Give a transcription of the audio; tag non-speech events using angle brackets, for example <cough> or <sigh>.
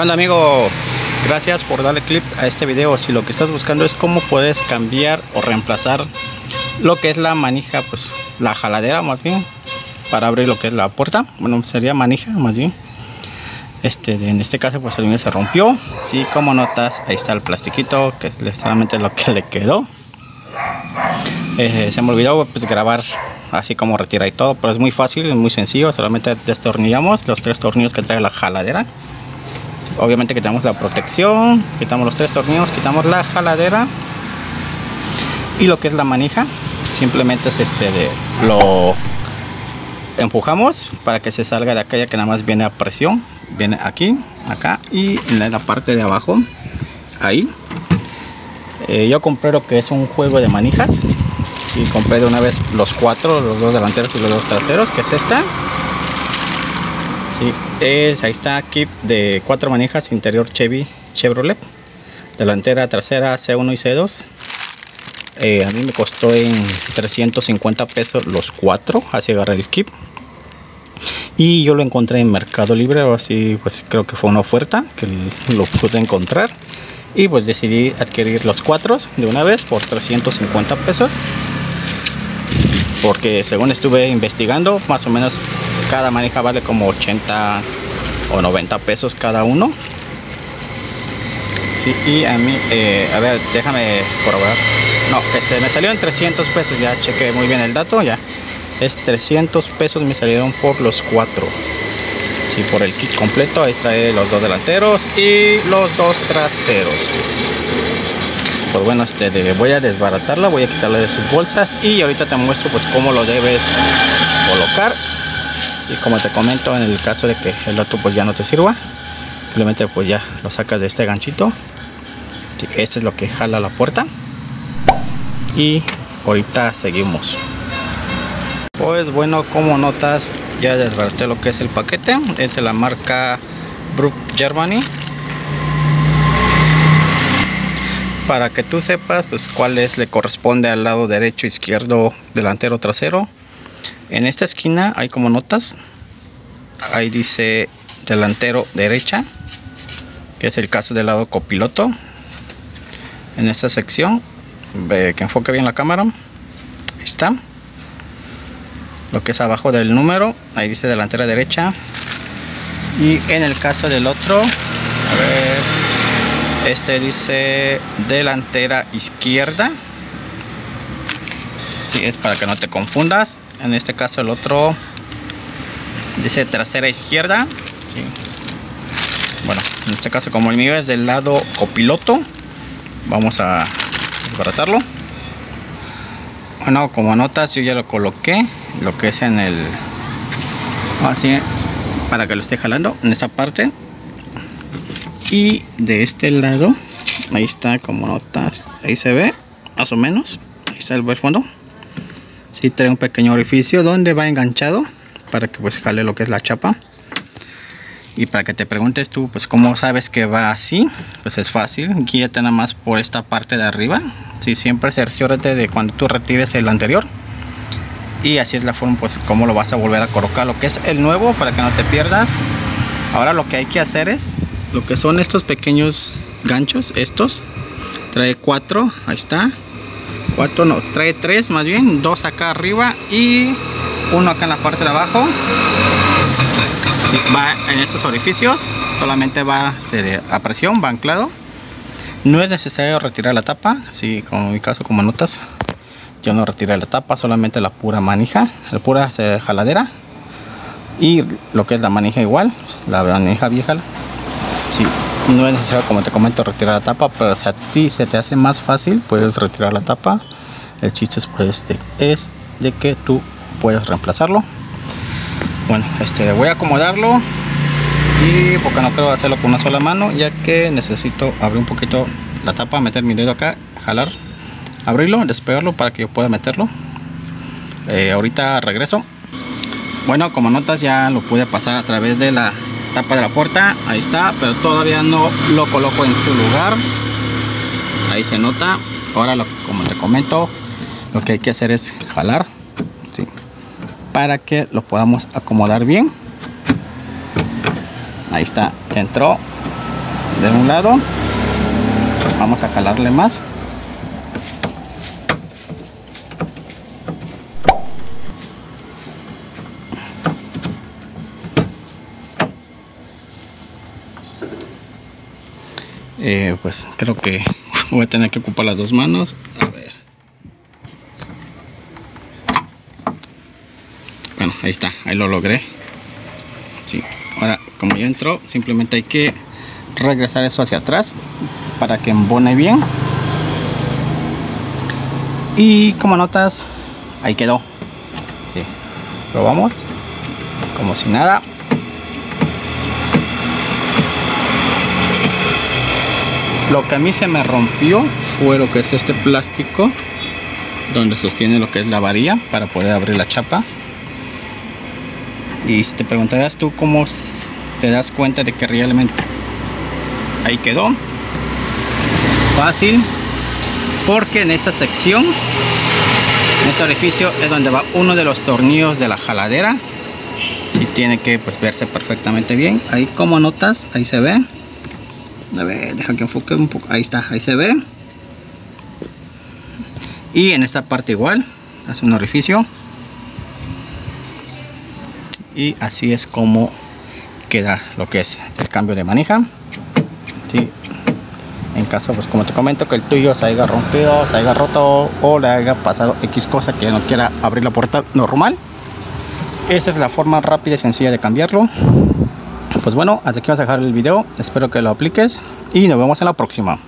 ¿Qué onda amigo? Gracias por darle clip a este video. Si lo que estás buscando es cómo puedes cambiar o reemplazar lo que es la manija, pues la jaladera más bien, para abrir lo que es la puerta. Bueno, sería manija más bien. Este, en este caso pues el se rompió. Y como notas, ahí está el plastiquito, que es solamente lo que le quedó. Eh, se me olvidó pues grabar así como retirar y todo, pero es muy fácil, es muy sencillo, solamente destornillamos los tres tornillos que trae la jaladera. Obviamente quitamos la protección, quitamos los tres tornillos, quitamos la jaladera y lo que es la manija, simplemente es este de lo empujamos para que se salga de aquella que nada más viene a presión, viene aquí, acá y en la parte de abajo, ahí. Eh, yo compré lo que es un juego de manijas y compré de una vez los cuatro, los dos delanteros y los dos traseros, que es esta. Sí, es, ahí está, kit de cuatro manijas, interior Chevy Chevrolet, delantera, trasera C1 y C2. Eh, a mí me costó en 350 pesos los cuatro, así agarré el kit. Y yo lo encontré en Mercado Libre, así pues creo que fue una oferta que lo pude encontrar. Y pues decidí adquirir los cuatro de una vez por 350 pesos porque según estuve investigando, más o menos cada manija vale como 80 o 90 pesos cada uno. Sí, y a mí, eh, a ver, déjame probar. No, este me salió en 300 pesos, ya chequé muy bien el dato, ya. Es 300 pesos me salieron por los cuatro. Sí, por el kit completo, ahí trae los dos delanteros y los dos traseros pues bueno este voy a desbaratarla voy a quitarle de sus bolsas y ahorita te muestro pues cómo lo debes colocar. Y como te comento en el caso de que el otro pues ya no te sirva simplemente pues ya lo sacas de este ganchito. Este es lo que jala la puerta. Y ahorita seguimos. Pues bueno como notas ya desbaraté lo que es el paquete. Es de la marca Brook Germany para que tú sepas pues cuál es le corresponde al lado derecho izquierdo delantero trasero. En esta esquina hay como notas. Ahí dice delantero derecha que es el caso del lado copiloto. En esta sección ve que enfoque bien la cámara. Ahí está. Lo que es abajo del número ahí dice delantera derecha. Y en el caso del otro a ver este dice delantera izquierda. Si es para que no te confundas. En este caso el otro dice trasera izquierda. Bueno en este caso como el mío es del lado copiloto vamos a desbaratarlo. Bueno como notas yo ya lo coloqué lo que es en el así para que lo esté jalando en esa parte y de este lado ahí está como notas ahí se ve más o menos ahí está el fondo. Si sí, trae un pequeño orificio donde va enganchado para que pues jale lo que es la chapa. Y para que te preguntes tú pues cómo sabes que va así pues es fácil guíate nada más por esta parte de arriba. Si siempre cerciórate de cuando tú retires el anterior. Y así es la forma pues cómo lo vas a volver a colocar lo que es el nuevo para que no te pierdas. Ahora lo que hay que hacer es lo que son estos pequeños ganchos estos trae cuatro ahí está. Cuatro no trae tres más bien dos acá arriba y uno acá en la parte de abajo. Va en estos orificios solamente va este, a presión va anclado. No es necesario retirar la tapa así como en mi caso como notas. Yo no retiré la tapa solamente la pura manija la pura jaladera. Y lo que es la manija igual la manija vieja No es necesario, como te comento, retirar la tapa, pero si a ti se te hace más fácil, puedes retirar la tapa. El chiste es, pues, de, es de que tú puedes reemplazarlo. Bueno, este, voy a acomodarlo y porque no quiero hacerlo con una sola mano, ya que necesito abrir un poquito la tapa, meter mi dedo acá, jalar, abrirlo, despegarlo para que yo pueda meterlo. Eh, ahorita regreso. Bueno, como notas ya lo pude pasar a través de la tapa de la puerta ahí está pero todavía no lo coloco en su lugar. Ahí se nota. Ahora como te comento lo que hay que hacer es jalar para que lo podamos acomodar bien. Ahí está entró de un lado. Vamos a jalarle más Eh, pues creo que <laughs> voy a tener que ocupar las dos manos. A ver. Bueno ahí está ahí lo logré. Sí. ahora como ya entró simplemente hay que regresar eso hacia atrás para que embone bien. Y como notas ahí quedó. Sí. probamos. Como si nada Lo que a mí se me rompió fue lo que es este plástico donde sostiene lo que es la varilla para poder abrir la chapa. Y te preguntarás tú cómo te das cuenta de que realmente ahí quedó. Fácil, porque en esta sección, en este orificio es donde va uno de los tornillos de la jaladera. Si tiene que pues, verse perfectamente bien. Ahí como notas, ahí se ve a ver deja que enfoque un poco. Ahí está ahí se ve. Y en esta parte igual hace un orificio. Y así es como queda lo que es el cambio de manija. ¿sí? en caso pues como te comento que el tuyo se haya rompido se haya roto o le haya pasado x cosa que no quiera abrir la puerta normal. Esta es la forma rápida y sencilla de cambiarlo pues bueno, hasta aquí vamos a dejar el video. Espero que lo apliques y nos vemos en la próxima.